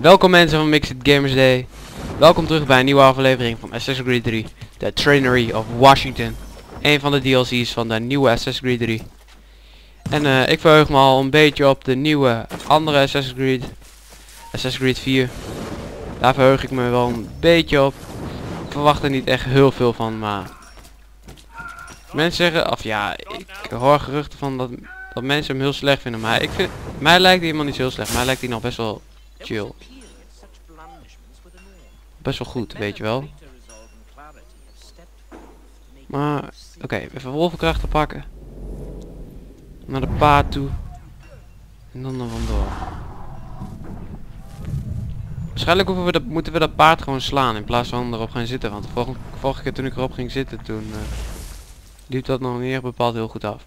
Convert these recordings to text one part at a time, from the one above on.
Welkom mensen van Mixed Gamers Day. Welkom terug bij een nieuwe aflevering van Assassin's Creed 3. The Trainery of Washington. Een van de DLC's van de nieuwe Assassin's Creed 3. En eh, ik verheug me al een beetje op de nieuwe andere Assassin's Creed. Assassin's Creed 4. Daar verheug ik me wel een beetje op. Ik verwacht er niet echt heel veel van, maar... Mensen zeggen, of ja, ik hoor geruchten van dat, dat mensen hem heel slecht vinden. Maar ik vind, mij lijkt hij helemaal niet zo heel slecht. Mij lijkt hij nog best wel chill. Best wel goed, weet je wel. Maar, oké, even wolvenkrachten pakken. Naar de paard toe. En dan er vandoor. Waarschijnlijk hoeven we dat, moeten we dat paard gewoon slaan in plaats van erop gaan zitten. Want de vorige, keer toen ik erop ging zitten, toen uh, liep dat nog niet echt bepaald heel goed af.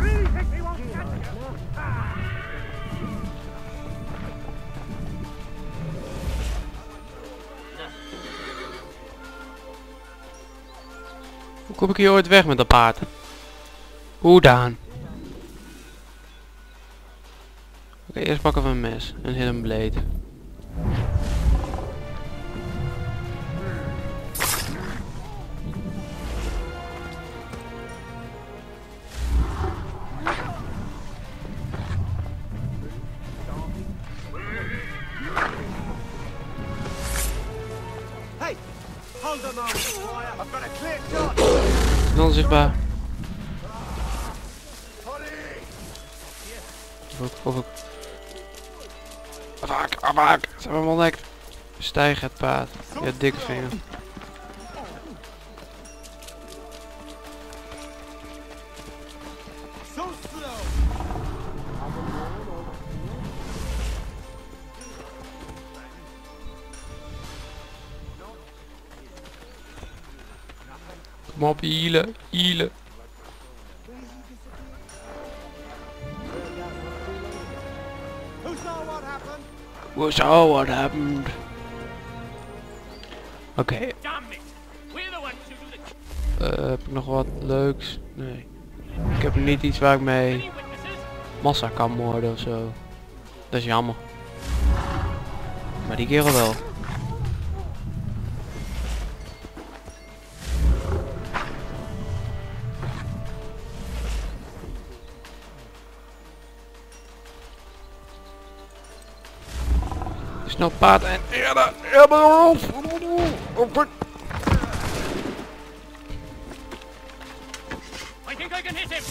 really think they won't catch you? Hoe kom ik hier ooit weg met dat paard? Hoe dan? Oké, eerst pakken we een mes. Een hidden blade. Hey, hold on. I've got a clear shot. Onzichtbaar. Afhaak. Ze hebben hem ontdekt. Stijg het paard. Je dikke vinger. Kom op. We saw what happened. Oké, eh, heb ik nog wat leuks? Nee. Ik heb niet iets waar ik mee massa kan moorden of zo. Dat is jammer. Maar die kerel wel. Snel paard en eerder. Eerder oh, oh, oh, erop. Open. I think I can hit him.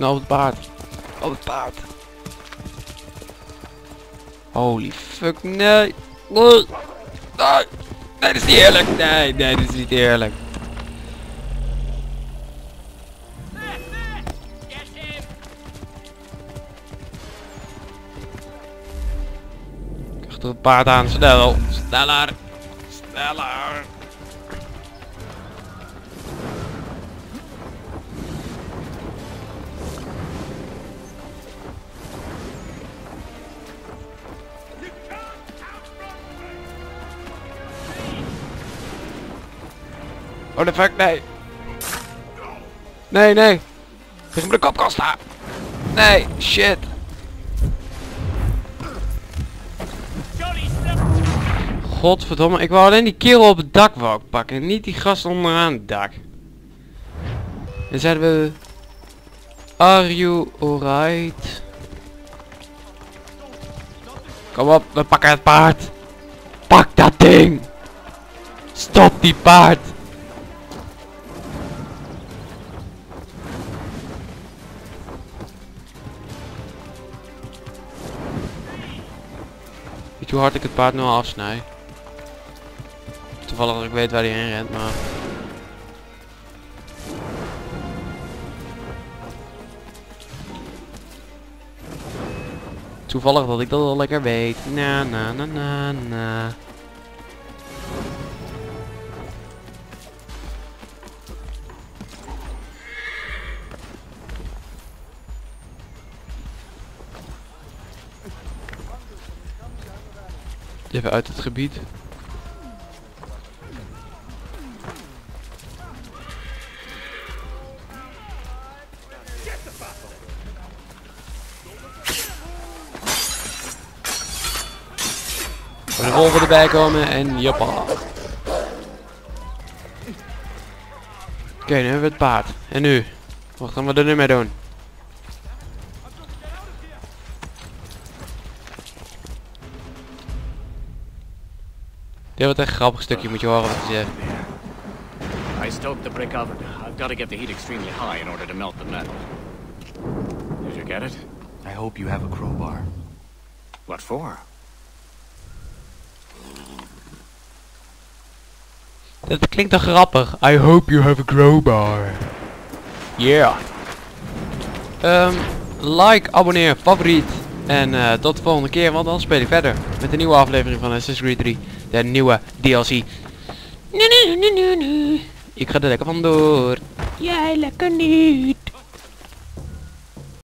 Op het paard. Op het paard. Holy fuck, nee. Nee. Nee, nee dat is niet eerlijk. Nee, nee, dat is niet eerlijk. Him! Achter het paard aan, snel. Sneller. Sneller. Oh de fuck, nee. Nee, nee. Tegen de kop kan staan. Nee, shit. Godverdomme, ik wou alleen die kerel op het dak wou pakken. Niet die gast onderaan het dak. Dan zeiden we... Are you alright? Kom op, we pakken het paard. Pak dat ding. Stop die paard. Weet hoe hard ik het paard nu al afsnij? Toevallig dat ik weet waar hij heen rent, maar... Toevallig dat ik dat al lekker weet. Na na na na na. Even uit het gebied. De wolven erbij komen en joppa. Oké, nu hebben we het paard. En nu? Wat gaan we er nu mee doen? Dit wordt echt een grappig stukje, moet je horen wat hij zegt. I stoked the brick oven. I've got to get the heat extremely high in order to melt the metal. Did you get it? I hope you have a crowbar. What for? Dat klinkt toch grappig. I hope you have a crowbar. Yeah. Ehm, like, abonneer, favoriet. En eh, tot de volgende keer, want dan speel ik verder. Met een nieuwe aflevering van Assassin's Creed 3. De nieuwe DLC. Nu, nu, nu, nu, nu. Ik ga er lekker vandoor. Jij lekker niet.